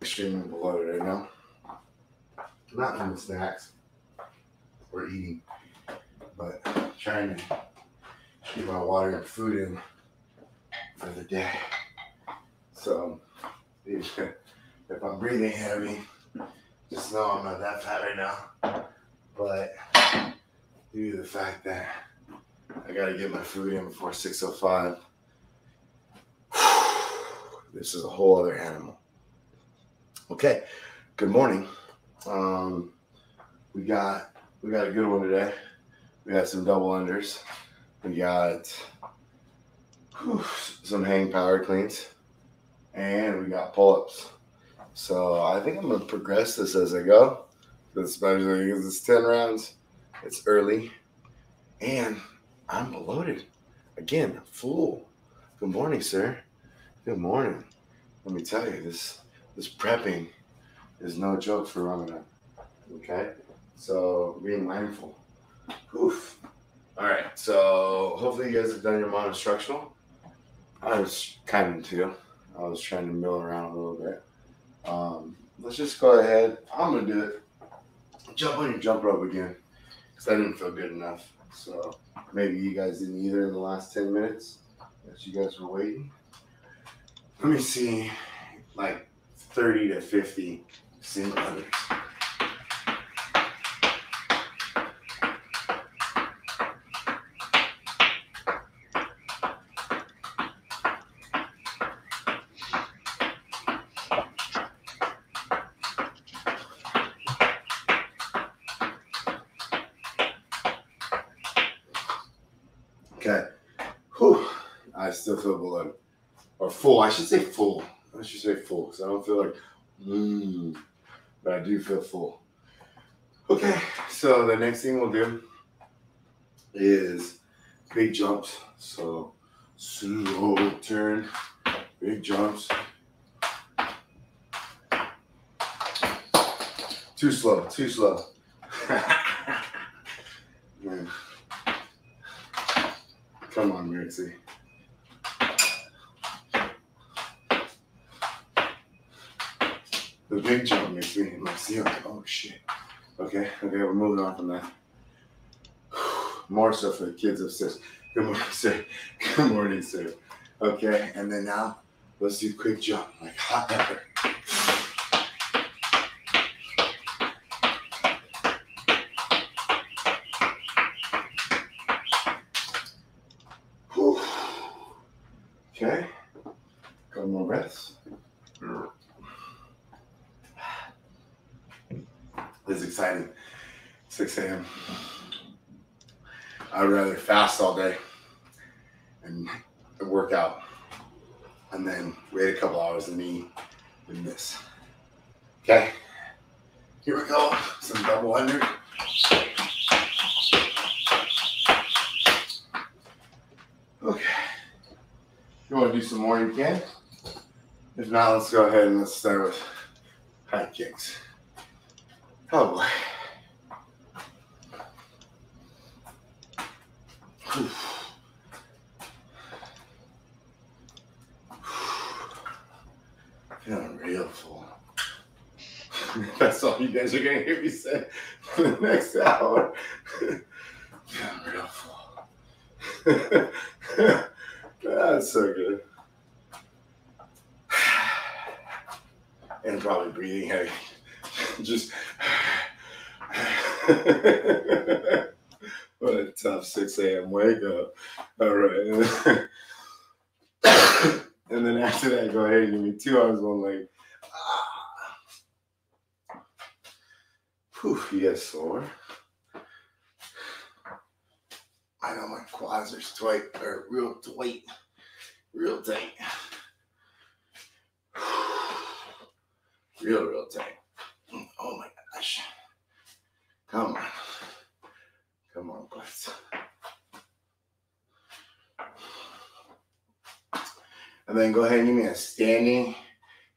extremely bloated right now. Not from the snacks or eating, but trying to keep my water and food in for the day. So if I'm breathing heavy, just know I'm not that fat right now. But due to the fact that I gotta get my food in before 605, this is a whole other animal. Okay, good morning. Um, we got we got a good one today. We got some double unders. We got whew, some hang power cleans, and we got pull ups. So I think I'm gonna progress this as I go, especially because it's ten rounds. It's early, and I'm bloated again, full. Good morning, sir. Good morning. Let me tell you, this this prepping is no joke for Ramadan. Okay, so being mindful. Oof. All right, so hopefully you guys have done your mod instructional. I was kind of too. I was trying to mill around a little bit. Um, let's just go ahead. I'm gonna do it. Jump on your jump rope again because I didn't feel good enough. So maybe you guys didn't either in the last 10 minutes as you guys were waiting. Let me see, like 30 to 50 single unders. Okay. Whew. I still feel bloated. Or full. I should say full. Full because I don't feel like, mmm, but I do feel full. Okay. So the next thing we'll do is big jumps. So slow turn, big jumps. Too slow, too slow. Come on, Mirtsy. The big jump makes me like oh shit. Okay, okay, we're moving on from that. More stuff for the kids upstairs. Good morning, sir. Good morning, sir. Okay, and then now let's do quick jump, like hot pepper. Whew. Okay, couple more breaths. This is exciting. 6 a.m. I'd rather fast all day and work out and then wait a couple hours and eat than this. Okay, here we go. Some double under. Okay. You want to do some more, you can. If not, let's go ahead and let's start with high kicks. Oh boy. Whew. Feeling real full. That's all you guys are gonna hear me say for the next hour. Feeling real full. That's so good. And probably breathing heavy. Just what a tough 6 a.m. wake up. All right. and then after that, go ahead and give me two hours one leg. Whew, yes, sore. I know my quads are tight, or real tight, real tight. Real, real tight. Oh my gosh. Come on. Come on, guys. And then go ahead and give me a standing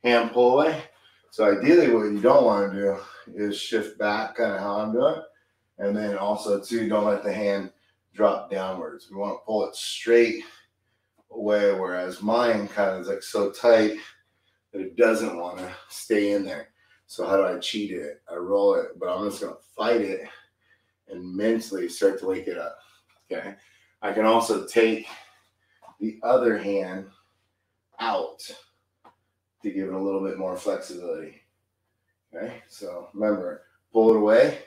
hand pull away. So ideally what you don't want to do is shift back kind of how I'm doing. And then also too, don't let the hand drop downwards. We want to pull it straight away, whereas mine kind of is like so tight that it doesn't want to stay in there. So how do I cheat it? I roll it, but I'm just gonna fight it and mentally start to wake it up. Okay. I can also take the other hand out to give it a little bit more flexibility. Okay. So remember, pull it away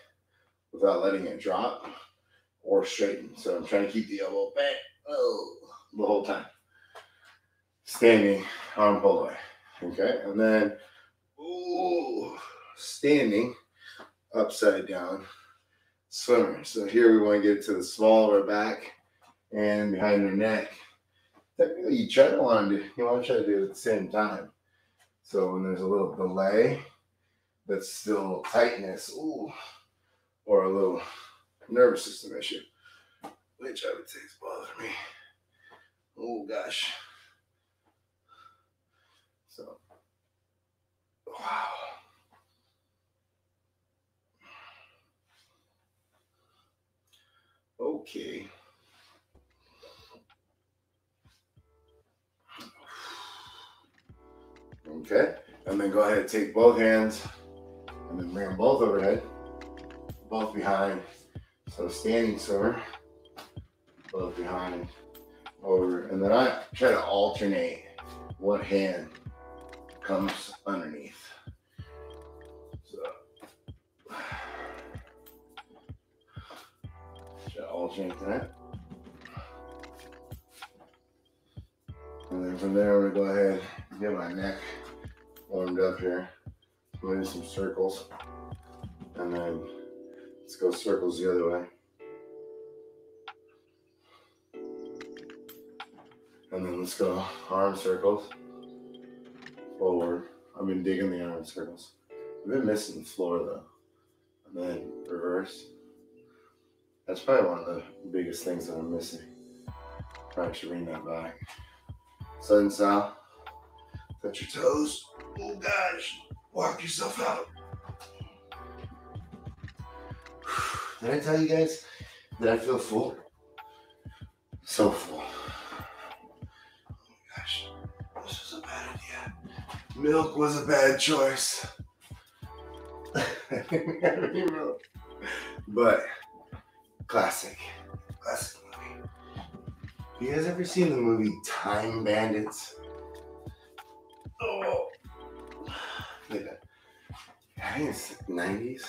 without letting it drop or straighten. So I'm trying to keep the elbow bent oh, the whole time. Standing, arm pull away. Okay. And then, ooh, standing upside down swimmer. So here we want to get to the small of our back and behind your neck. Technically, you try to want to do, you want to try to do it at the same time. So when there's a little delay, that's still tightness, ooh, or a little nervous system issue, which I would say is bothering me. Oh gosh. So, wow. Okay. Okay. And then go ahead and take both hands and then bring them both overhead, both behind. So standing swimmer, both behind, over. And then I try to alternate what hand comes underneath. So try to alternate that. And then from there, I'm gonna go ahead and get my neck warmed up here. I'm gonna do some circles. And then let's go circles the other way. And then let's go arm circles forward. I've been digging the arm circles. I've been missing the floor though. And then reverse. That's probably one of the biggest things that I'm missing. Probably should bring that back. Sun south. Touch your toes. Oh gosh. Walk yourself out. Did I tell you guys that I feel full? So full. Oh gosh. This was a bad idea. Milk was a bad choice. but classic. Classic movie. You guys ever seen the movie Time Bandits? Oh, look at that. I think it's 90s,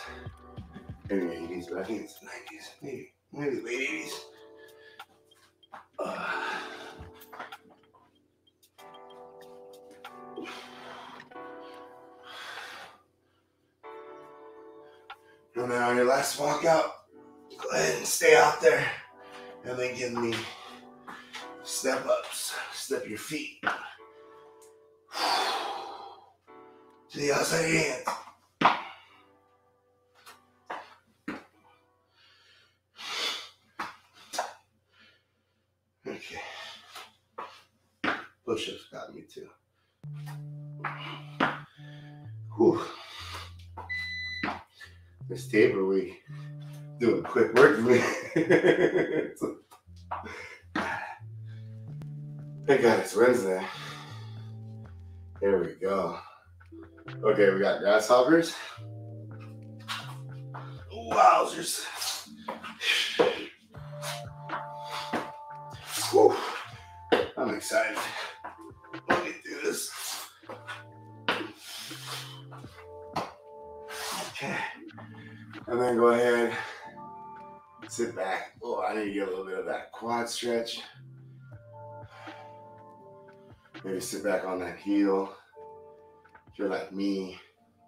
maybe 80s, but I think it's 90s, maybe, maybe late 80s. Uh, and on your last walk out, go ahead and stay out there. And then give me step ups, step your feet of your hands. Okay. Push ups got me too. Whew. This table we doing quick work me. Thank God it's Wednesday. Here we go. Okay, we got grasshoppers. Wowzers. Whew. I'm excited. Let me do this. Okay. And then go ahead, sit back. Oh, I need to get a little bit of that quad stretch. Maybe sit back on that heel. You're like me,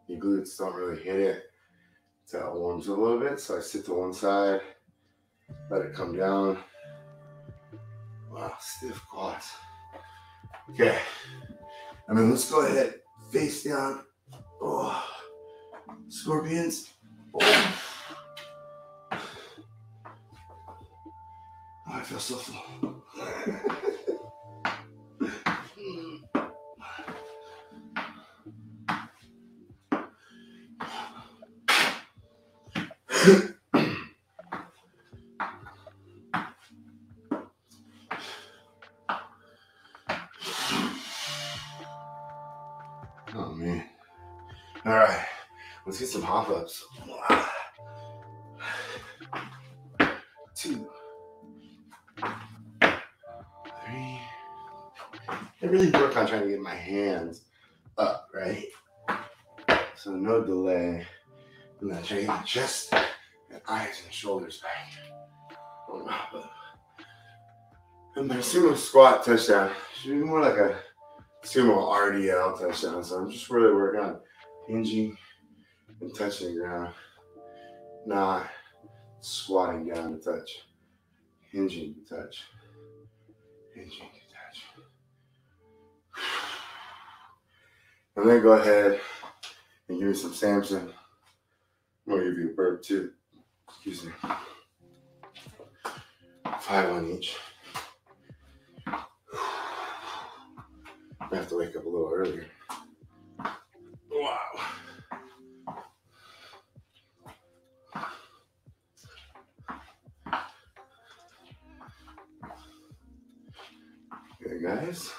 your glutes don't really hit it. So it warms a little bit. So I sit to one side, let it come down. Wow, stiff quads. Okay. And then let's go ahead, face down. Oh, scorpions. Oh. oh I feel so full. hop ups. Two, three. I really work on trying to get my hands up, right? So no delay. And then try to get my chest and eyes and shoulders back. And my sumo squat touchdown should be more like a sumo RDL touchdown. So I'm just really working on hinging and touching the ground, not squatting down to touch, hinging to touch, hinging to touch. And then go ahead and give me some Samson. I'm gonna give you a burp too. Excuse me. Five on each. I have to wake up a little earlier. Wow. Okay, guys.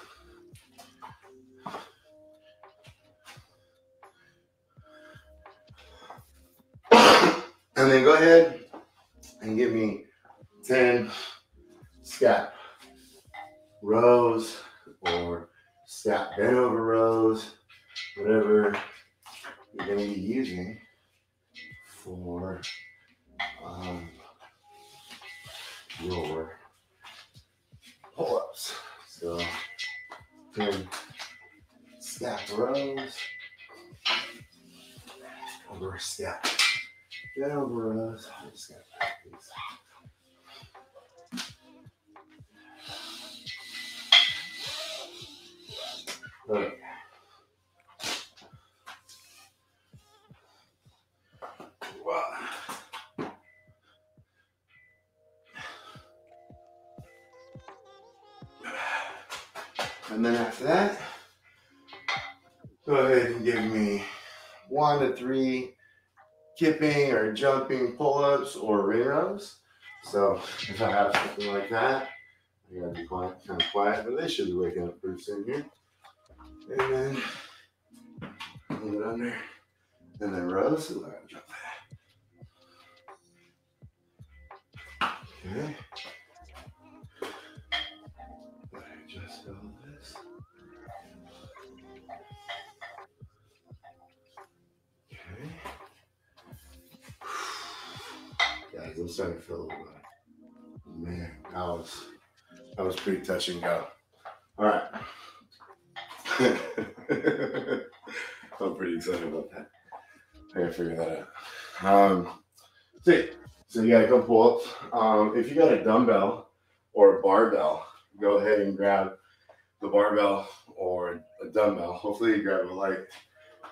And then go ahead and give me 10 scap rows or scap bent over rows, whatever you're going to be using for um, your pull ups. So, 10 scap rows over bent over rows. I just got these. Okay. And then after that, go ahead and give me one to three kipping or jumping pull-ups or ring rows. So if I have something like that, I gotta be quiet, kind of quiet, but they should be waking up pretty soon here. And then leave it under, and then rows. So I gotta jump that. Okay. Little better. Man, that was that was pretty touch and go. All right. I'm pretty excited about that. I gotta figure that out. Um, so, so you gotta couple pull-ups. Um, if you got a dumbbell or a barbell, go ahead and grab the barbell or a dumbbell. Hopefully, you grab a light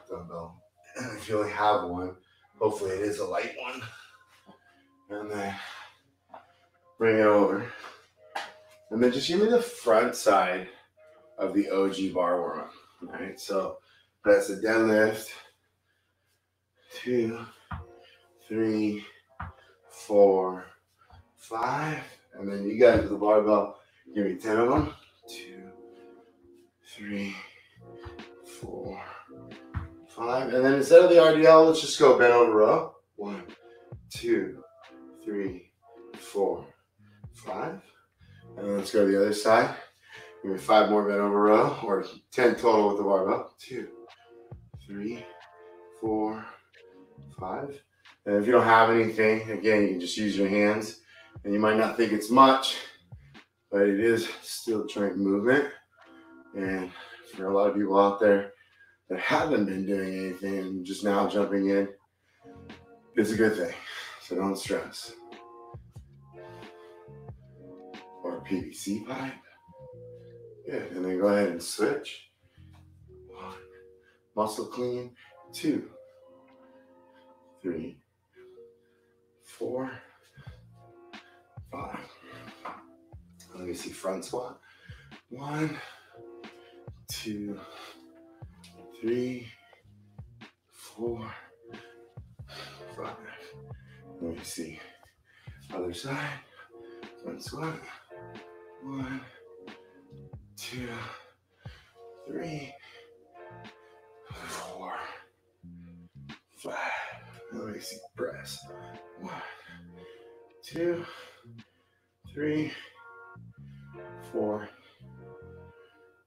dumbbell. If you only have one, hopefully it is a light one. And then bring it over. And then just give me the front side of the OG bar warm up. All right, so that's a deadlift. Two, three, four, five. And then you guys with the barbell, give me 10 of them. Two, three, four, five. And then instead of the RDL, let's just go bent over row. One, two, three, four, five. And let's go to the other side. Give me five more bent over row, or 10 total with the barbell. Two, three, four, five. And if you don't have anything, again, you can just use your hands. And you might not think it's much, but it is still joint movement. And for a lot of people out there that haven't been doing anything and just now jumping in, it's a good thing. So don't stress. Or PVC pipe. Yeah, And then go ahead and switch. One. Muscle clean. Two. Three. Four. Five. Let me see front squat. One, two, three, four, five. Let me see. Other side. Front squat. One, two, three, four, Gracie press. One, two, three, four,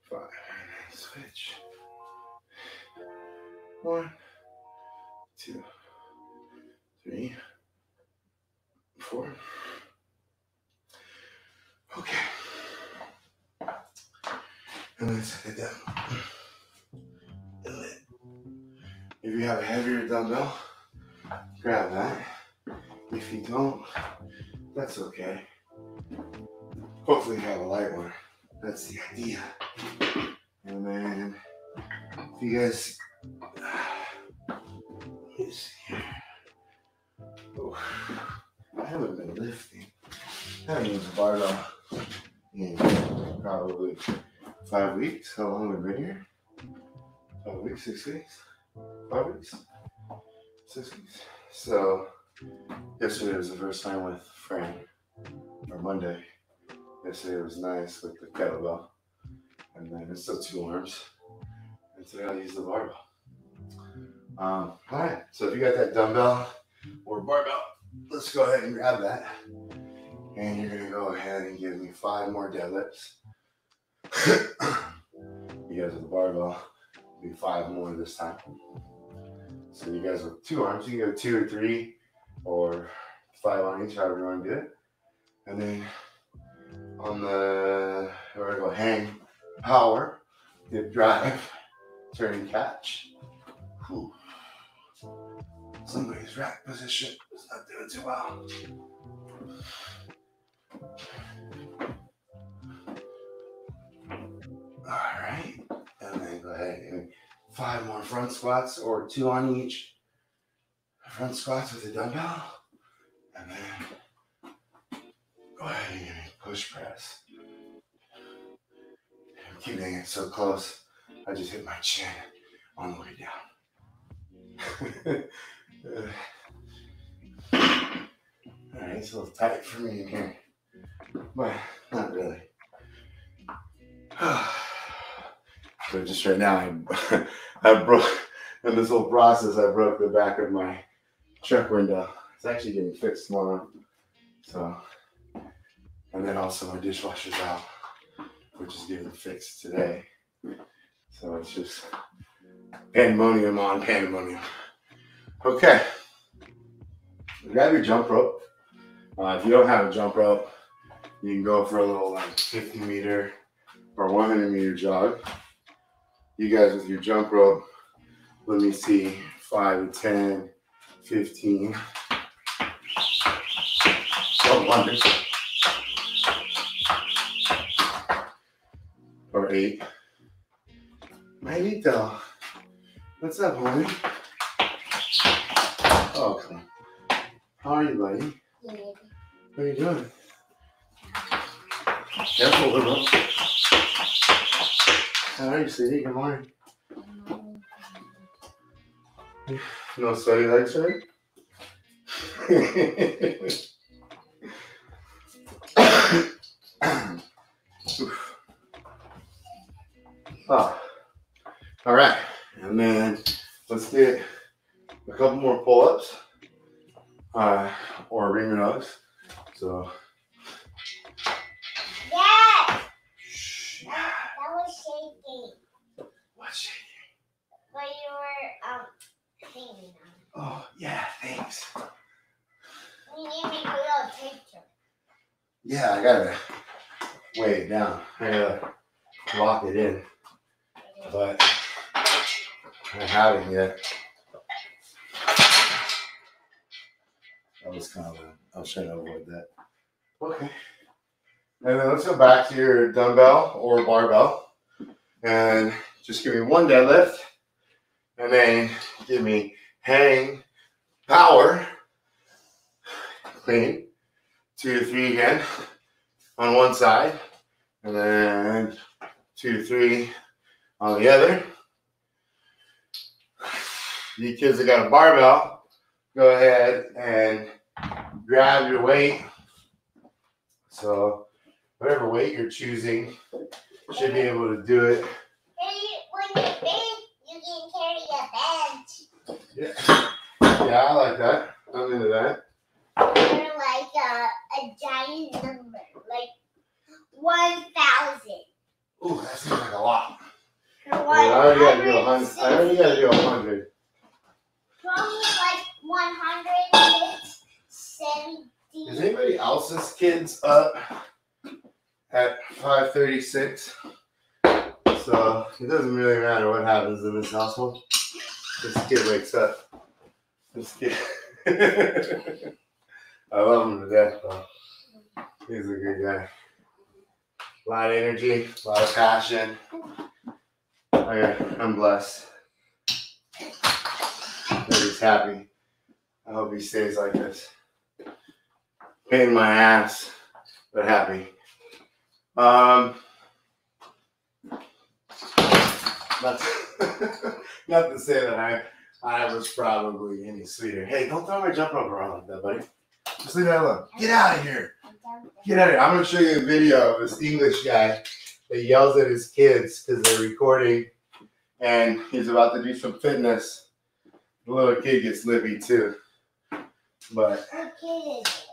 five. Switch. One, two, three, four. Okay. And then set it down. If you have a heavier dumbbell, grab that. If you don't, that's okay. Hopefully you have a light one. That's the idea. And then if you guys let me see here. Oh, haven't been lifting. I haven't used a barbell in probably five weeks. How long have we been here? Five weeks, six weeks? Five weeks? Six weeks. So yesterday was the first time with Fran, or Monday. Yesterday was nice with the kettlebell. And then it's still two arms. And today I'll use the barbell. Um, all right, so if you got that dumbbell or barbell, let's go ahead and grab that. And you're gonna go ahead and give me five more deadlifts. you guys with the barbell, do five more this time. So you guys with two arms, you can go two or three or five on each, however you want to do it. And then on the we're gonna go hang power, dip drive, turn catch. Whew. Somebody's rack position is not doing too well. All right, and then go ahead and five more front squats or two on each. Front squats with a dumbbell, and then go ahead and give me push press. I'm keeping it so close, I just hit my chin on the way down. All right, it's a little tight for me in here, but not really. but just right now, I, I broke in this whole process. I broke the back of my truck window. It's actually getting fixed tomorrow. So, and then also my dishwasher's out, which is getting fixed today. So it's just pandemonium on pandemonium. Okay. Grab your jump rope. Uh, if you don't have a jump rope, you can go for a little like 50 meter or 100 meter jog. You guys with your jump rope, let me see, 5 to 10, 15. So wonders. Or 8. Manito. What's up, homie? On. How are you, buddy? Good. What are you doing? Careful, little. How are you, sweetie? Good morning. No legs, right? Oof. oh. Ah. All right, and then let's get a couple more pull-ups, uh, or ring your nose. So, Yes! shh, That, that was shaking. what's shaking? But you were um hanging on. Oh, yeah, thanks. You need me to put a picture. Yeah, I gotta weigh it down. I gotta lock it in, but I haven't yet. That was kind of a, I was trying to avoid that. Okay. And then let's go back to your dumbbell or barbell and just give me one deadlift and then give me hang power clean two to three again on one side, and then two to three on the other. You kids that got a barbell, go ahead and grab your weight. So, whatever weight you're choosing, should be able to do it. When you're big, you can carry a bench. Yeah, Yeah, I like that. I'm into that. Or like a, a giant number, like one thousand. Ooh, that seems like a lot. I, already got to do a hundred. I 160. already got to do a hundred. Probably like one hundred seventy. Is anybody else's kids up at 5:36? So it doesn't really matter what happens in this household. This kid wakes up. This kid. I love him to death, though. He's a good guy. A lot of energy, a lot of passion. I, I'm blessed. That he's happy. I hope he stays like this pain in my ass, but happy. Um, not, not to say that I I was probably any sweeter. Hey, don't throw my jump rope around like that, buddy. Just leave that alone. Get out of here. Get out of here. I'm gonna show you a video of this English guy that yells at his kids because they're recording and he's about to do some fitness. The little kid gets lippy too. But What kid is it?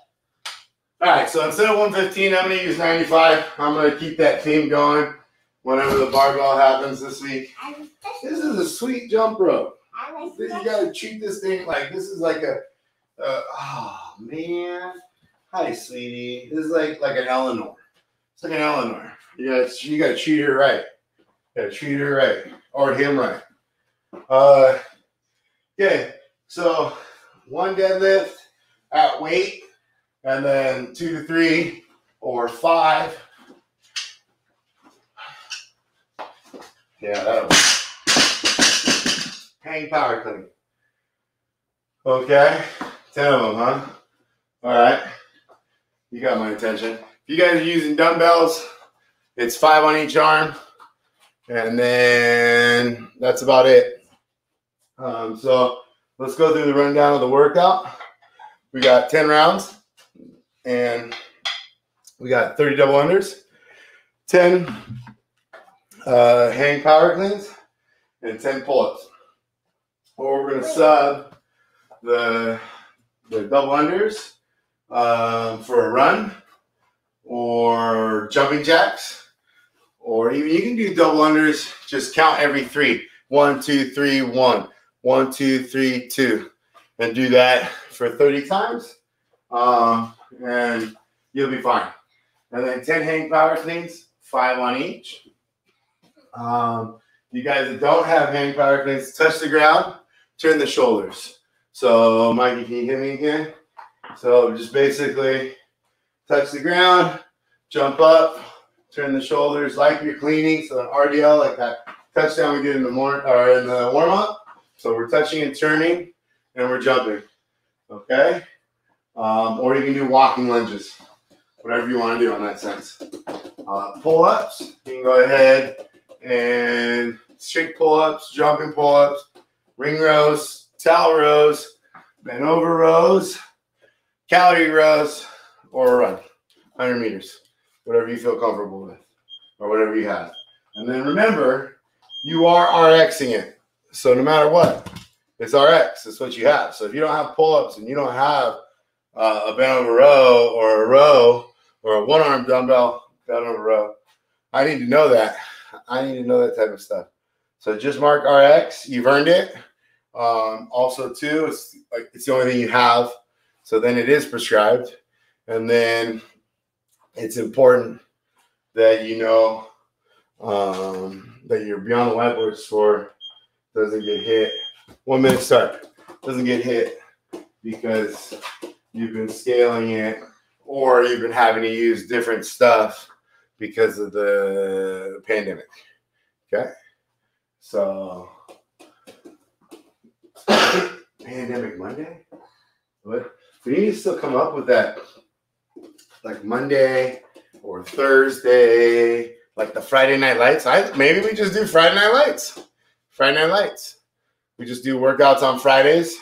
All right, so instead of 115, I'm going to use 95. I'm going to keep that theme going whenever the barbell happens this week. This is a sweet jump rope. I was This, you got to treat this thing like this is like a, uh, oh man. Hi, sweetie. This is like like an Eleanor. It's like an Eleanor. You got you got to treat her right. You got to treat her right or him right. Uh, okay. So one deadlift at weight and then two to three or five. Yeah, that'll hang power clean. Okay, ten of them, huh? All right, you got my attention. If you guys are using dumbbells, it's five on each arm, and then that's about it. Um, so let's go through the rundown of the workout. We got 10 rounds and we got 30 double unders, 10 uh, hang power cleans, and 10 pull ups. Or we're going to sub the, the double unders um, for a run or jumping jacks. Or even you can do double unders, just count every three. One, two, three, one. One, two, three, two. And do that for 30 times. Um, and you'll be fine. And then 10 hang power cleans, five on each. Um, you guys that don't have hang power cleans, touch the ground, turn the shoulders. So, Mikey, can you hear me again? So, just basically touch the ground, jump up, turn the shoulders like you're cleaning. So, an RDL, like that touchdown we did in the morning or in the warm up. So, we're touching and turning, and we're jumping. Okay? Um, or you can do walking lunges, whatever you want to do in that sense. Uh, pull ups, you can go ahead and straight pull ups, jumping pull ups, ring rows, towel rows, bent over rows, calorie rows, or run, 100 meters, whatever you feel comfortable with, or whatever you have. And then remember, you are RXing it. So no matter what, it's RX. It's what you have. So if you don't have pull ups and you don't have uh, a bent over row or a row or a one arm dumbbell bent over row. I need to know that. I need to know that type of stuff. So just mark RX. You've earned it. Um, also, too, it's like it's the only thing you have. So then it is prescribed, and then it's important that you know um, that your beyond the whiteboard score doesn't get hit. One minute start doesn't get hit because you've been scaling it or you've been having to use different stuff because of the pandemic. Okay. So, pandemic Monday? What? We need to still come up with that like Monday or Thursday, like the Friday night lights. I maybe we just do Friday night lights. Friday night lights. We just do workouts on Fridays.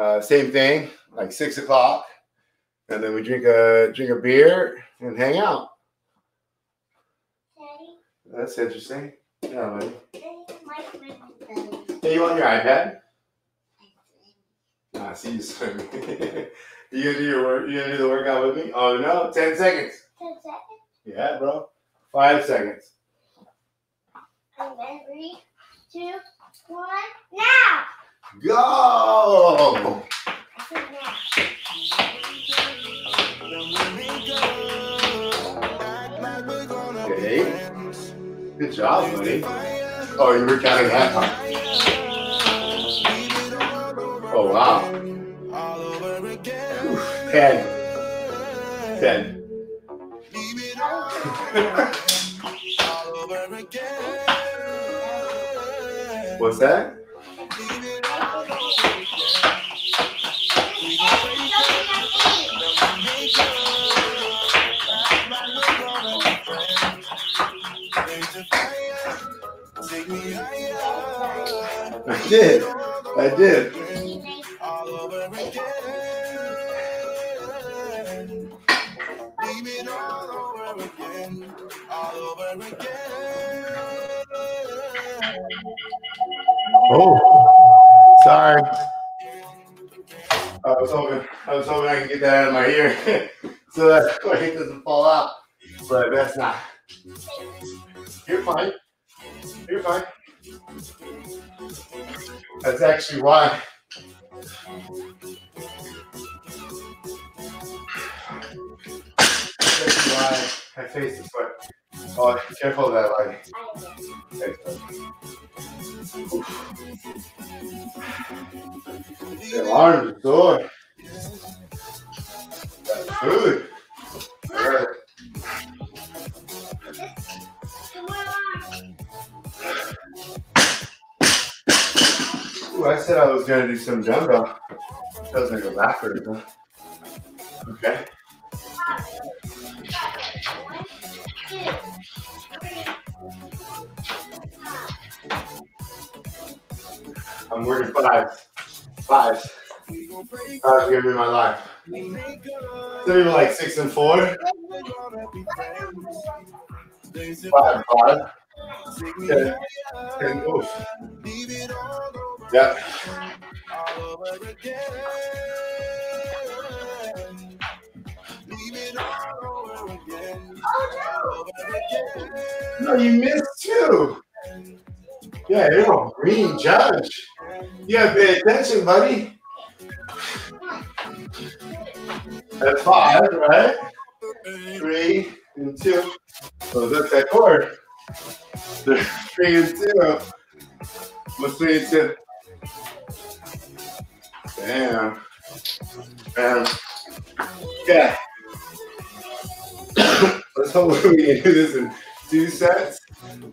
Uh, same thing, like six o'clock, and then we drink a drink a beer and hang out. Daddy, That's interesting. Yeah, buddy. Daddy, my friend is Hey, you want your iPad? I see you swimming. you gonna do your work? You gonna do the workout with me? Oh no, ten seconds. Ten seconds. Yeah, bro. Five seconds. And then three, two, one, now. Go! Okay. Good job, buddy. Oh, you were counting that. Oh wow. Oof, Ten. Ten. What's that? I did. I did. Oh, sorry. I was hoping I was hoping I could get that out of my ear so that it doesn't fall out. But that's not. You're fine. You're fine. That's actually why. That's actually why I face this way. Oh, careful of that. The alarm is some dumbbell. Doesn't go backwards, huh? Okay. I'm working fives. Fives. Fives are gonna be my life. So people like six and four. Five, five. Ten. Ten, oof. Yeah. Oh, no, you missed two. Yeah, you're a green judge. You gotta pay attention, buddy. That's five, right? Three and two. So that's that chord. Three and two. What's three and two? Damn. Damn. Yeah. Let's hope we can do this in two sets,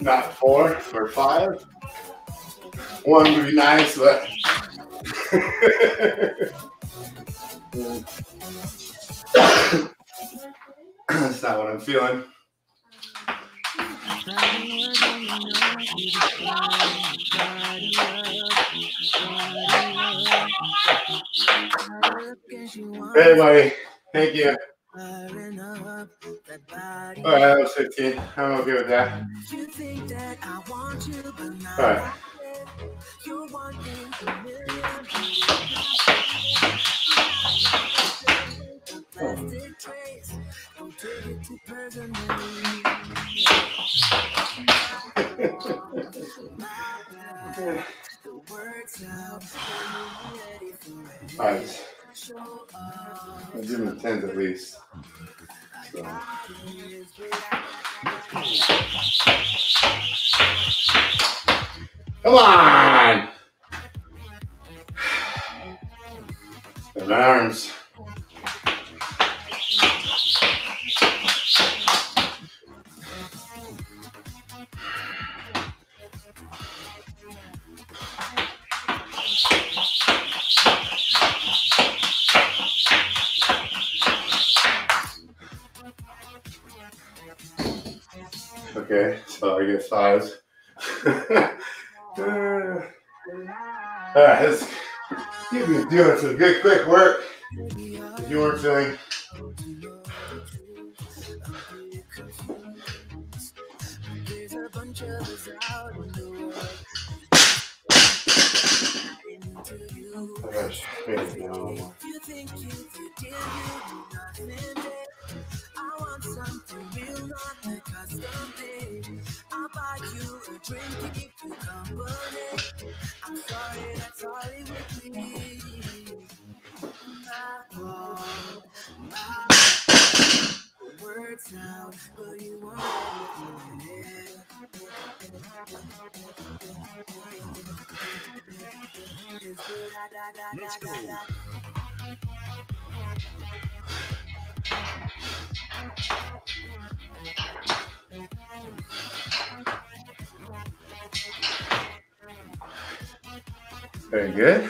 not four or five. One would be nice, but that's not what I'm feeling. Hey, buddy. Thank you. All right, that was 15. I'm okay with that. All right. Hmm. All right. I'll give him tens at least. So. Come on! Got arms. Okay, so I get. Uh, All right, let's been doing some good quick work. If you weren't feeling swept I gotta spit it down. Let's go. Very good.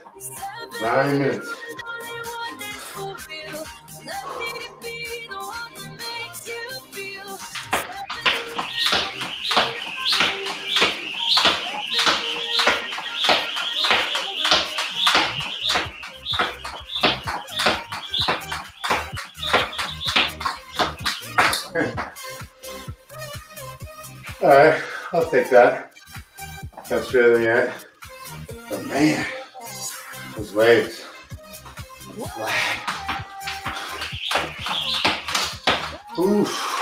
Nine minutes. All right, I'll take that. That's better than. But man. His legs. Flag. Oof.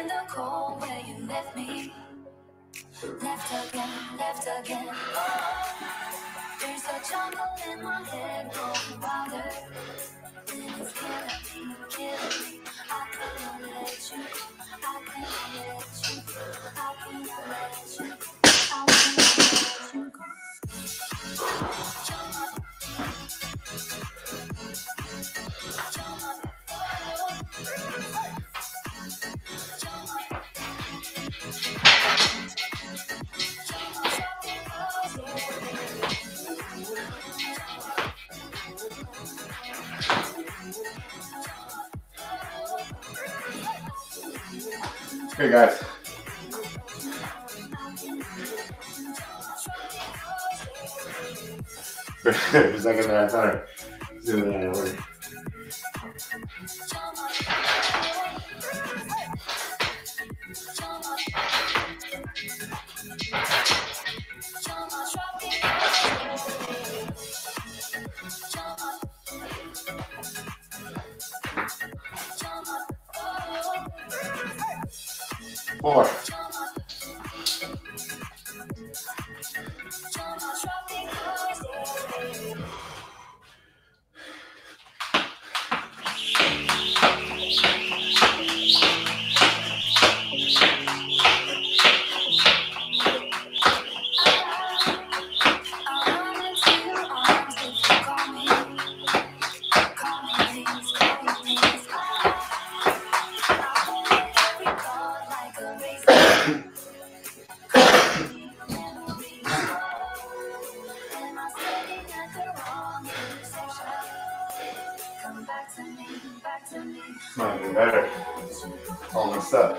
In the cold where you left me. Left again, left again. Oh, there's a jungle in my head growing wilder. And it's killing me, killing me. I cannot let you go. I cannot let you go. I cannot let you go. I cannot let you go. Here, guys. For a second there, I thought Might be better. All messed up.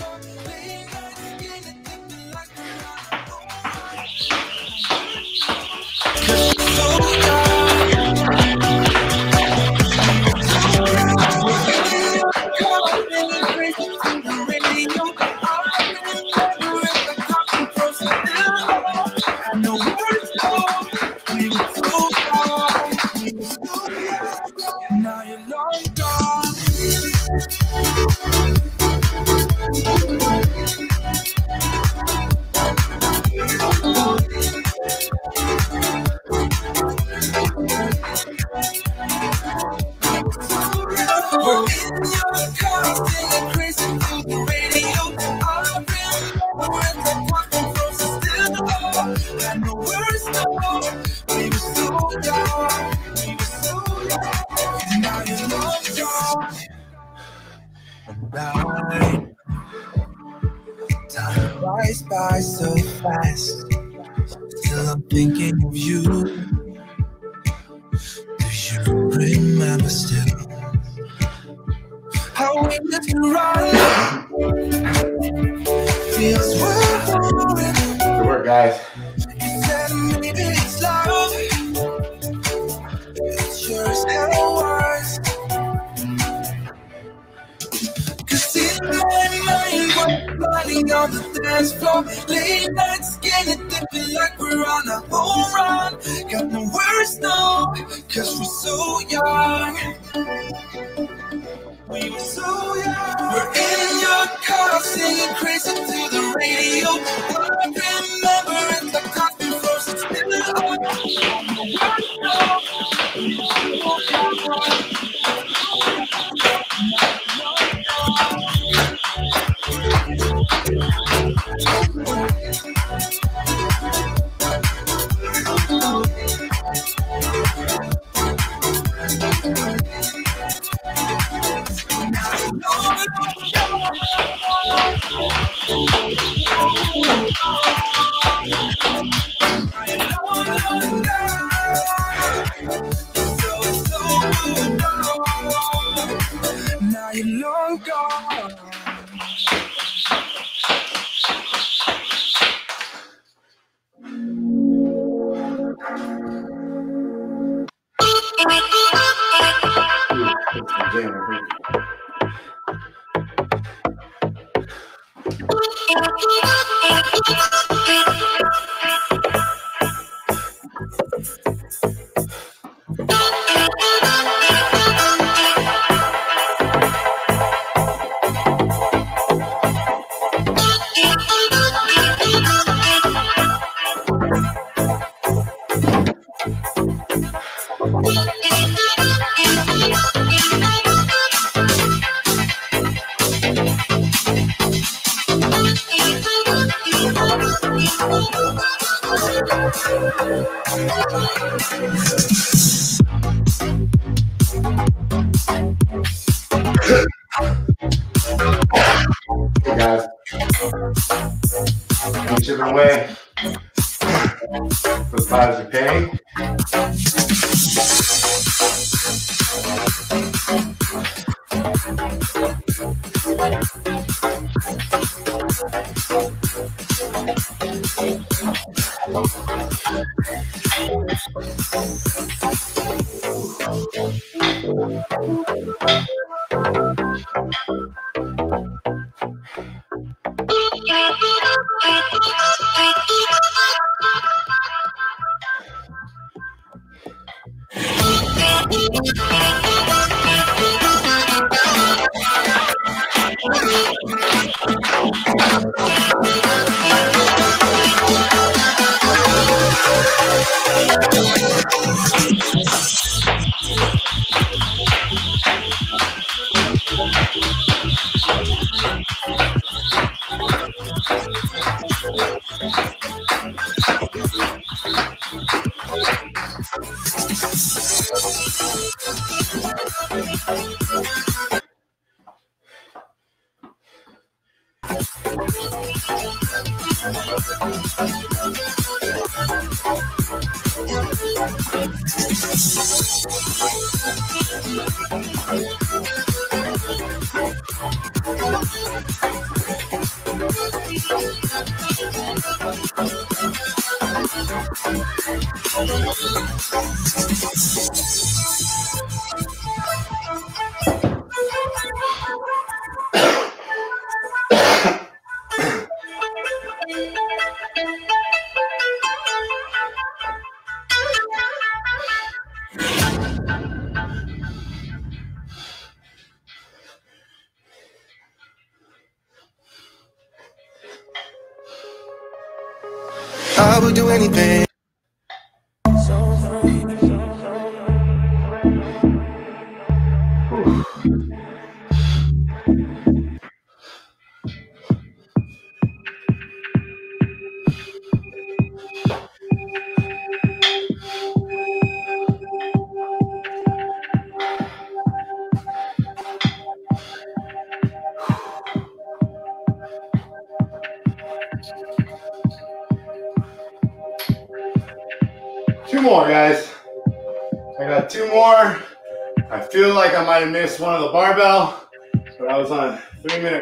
we're on the dance floor. Late nights getting dipping like we're on a home run. Got no words now, cause we're so young. We were so young. We're in your car singing crazy to the radio. I remember it like I've been frozen still. Now away. For the fives you pay. I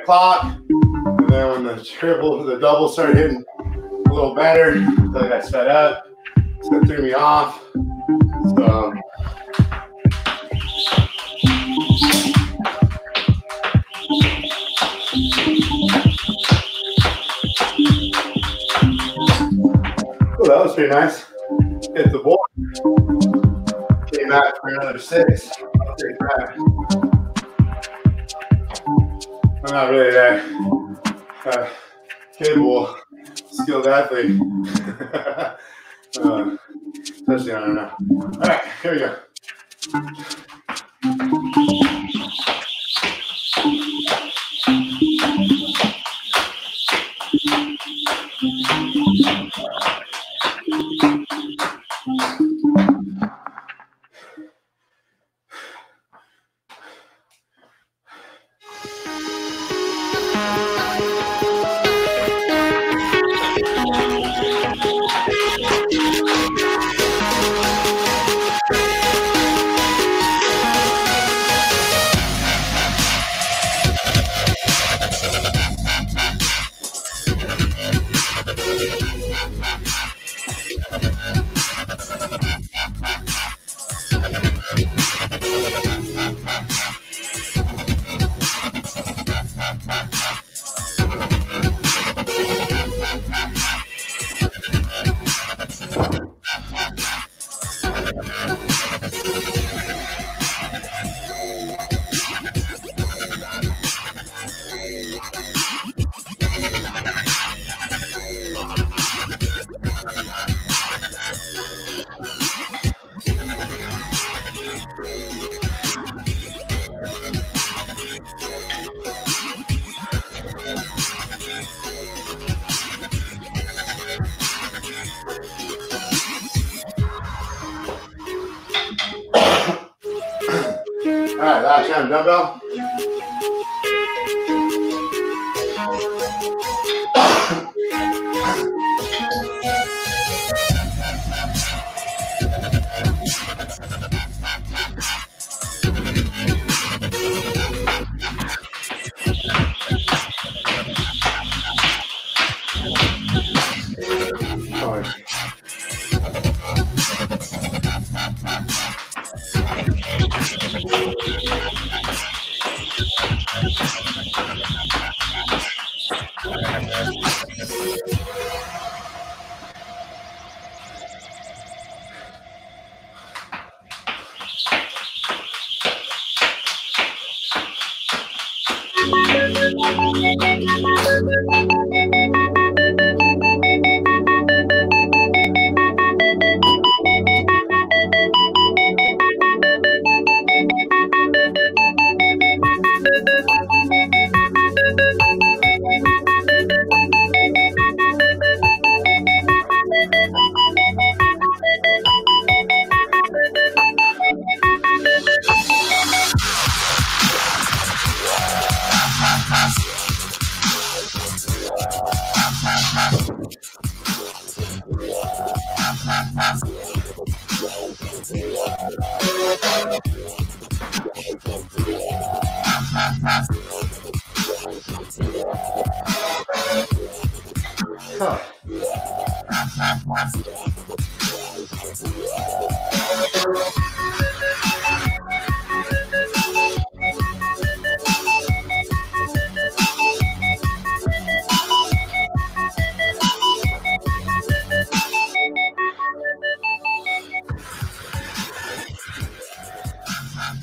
three minute clock. And then when the triple, the double started hitting a little better, I got sped up. So it threw me off. So Oh, that was pretty nice. Hit the board. Came back for another six. I'm not really that uh, capable, skilled athlete. uh, especially on now. All right, here we go. All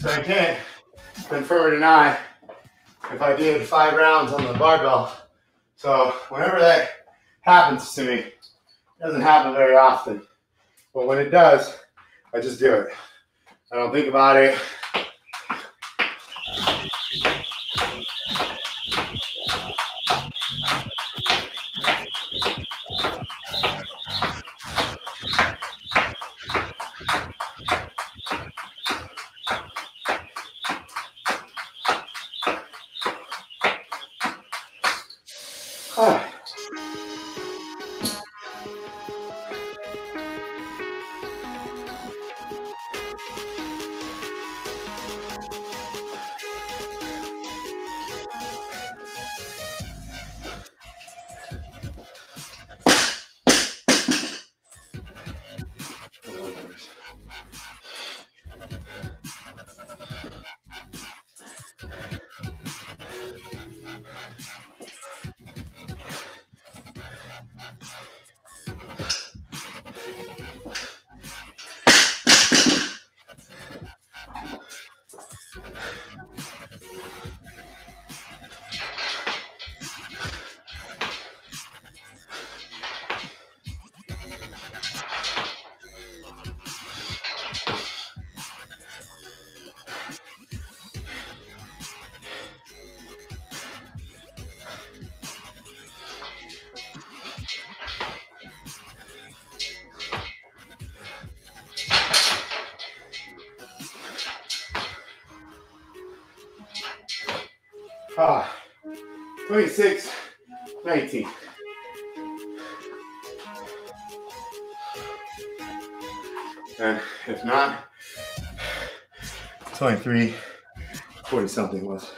So I can't confirm or deny if I did five rounds on the barbell. So whenever that happens to me, it doesn't happen very often. But when it does, I just do it. I don't think about it. Ah, 26, 19. And if not, 23, 40 something was.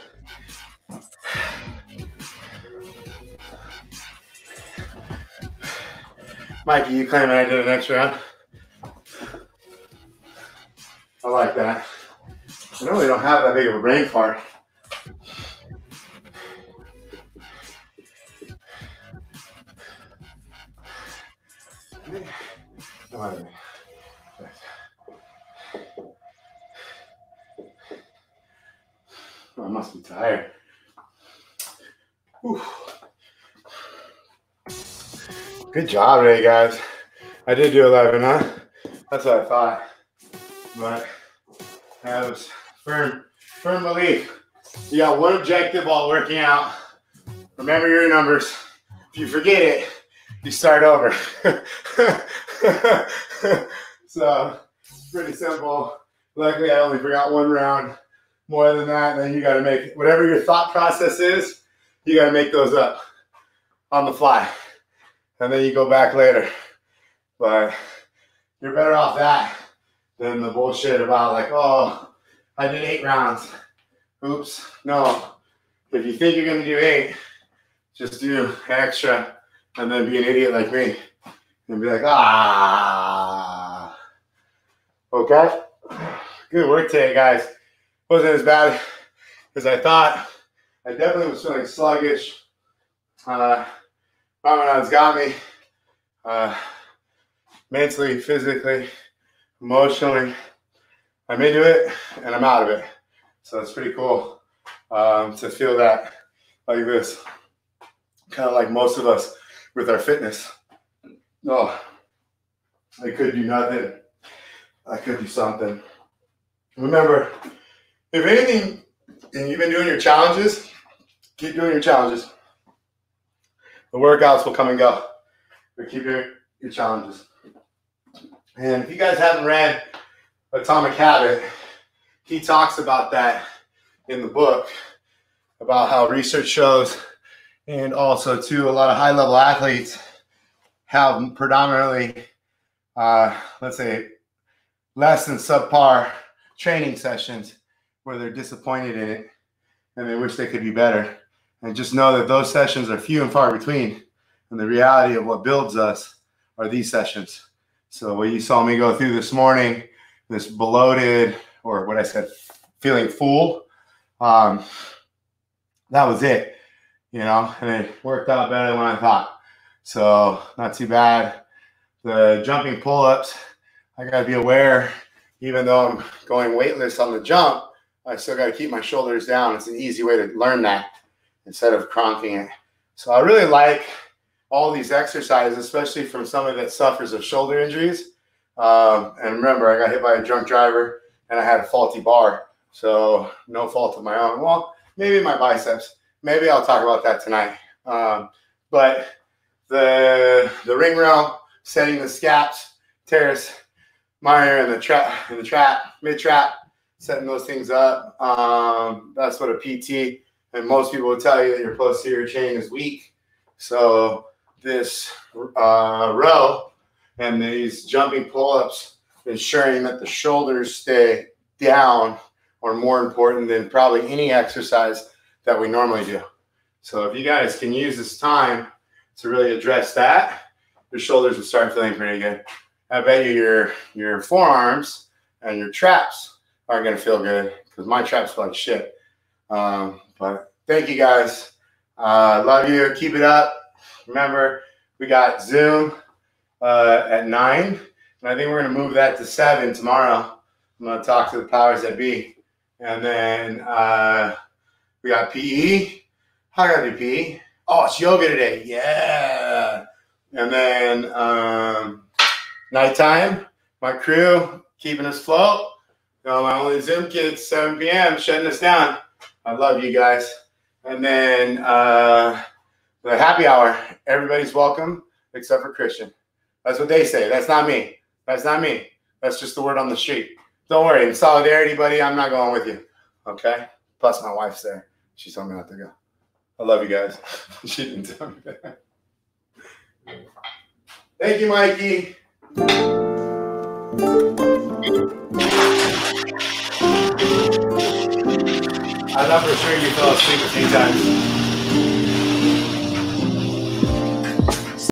Mikey, you claiming I did an extra round? I like that. I really don't have that big of a brain fart. Job, Ray, guys. I did do 11, huh? That's what I thought. But I was firm, firm belief. You got one objective while working out. Remember your numbers. If you forget it, you start over. so it's pretty simple. Luckily, I only forgot one round. More than that, And then you got to make whatever your thought process is. You got to make those up on the fly, and then you go back later. But you're better off that than the bullshit about like, oh, I did eight rounds. Oops. No. If you think you're gonna do eight, just do extra and then be an idiot like me and be like, ah. Okay? Good work today, guys. Wasn't as bad as I thought. I definitely was feeling sluggish. Uh, Ramadan's got me uh, mentally, physically, emotionally. I'm into it and I'm out of it. So it's pretty cool um, to feel that like this. Kind of like most of us with our fitness. Oh, I could do nothing. I could do something. Remember, if anything, and you've been doing your challenges, keep doing your challenges. The workouts will come and go, but keep doing your challenges. And if you guys haven't read Atomic Habit, he talks about that in the book about how research shows, and also too, a lot of high level athletes have predominantly, uh, let's say, less than subpar training sessions where they're disappointed in it and they wish they could be better. And just know that those sessions are few and far between. And the reality of what builds us are these sessions. So, what you saw me go through this morning, this bloated, or what I said, feeling full, um, that was it, you know, and it worked out better than I thought. So, not too bad. The jumping pull ups, I got to be aware, even though I'm going weightless on the jump, I still got to keep my shoulders down. It's an easy way to learn that instead of cronking it. So I really like all these exercises, especially from somebody that suffers of shoulder injuries. Um, and remember, I got hit by a drunk driver and I had a faulty bar. So no fault of my own. Well, maybe my biceps. Maybe I'll talk about that tonight. Um, but the the ring rail, setting the scaps, teres major in the trap, in the trap, mid trap, setting those things up. Um, that's what a PT and most people will tell you that your posterior chain is weak. So this uh, row and these jumping pull-ups, ensuring that the shoulders stay down, are more important than probably any exercise that we normally do. So if you guys can use this time to really address that, your shoulders will start feeling pretty good. I bet you your your forearms and your traps aren't gonna feel good because my traps feel like shit. Um, but thank you guys. Uh, love you. Keep it up. Remember, we got Zoom uh, at nine, and I think we're gonna move that to seven tomorrow. I'm gonna talk to the powers that be, and then uh, we got PE. How gotta PE? Oh, it's yoga today. Yeah. And then um, nighttime, my crew keeping us float. You know, my only Zoom kids, 7 p.m., shutting us down. I love you guys. And then uh, the happy hour, everybody's welcome except for Christian. That's what they say. That's not me. That's not me. That's just the word on the street. Don't worry. In solidarity, buddy, I'm not going with you. Okay? Plus, my wife's there. She told me not to go. I love you guys. she didn't tell me that. Thank you, Mikey. I thought for sure you fell asleep a few times.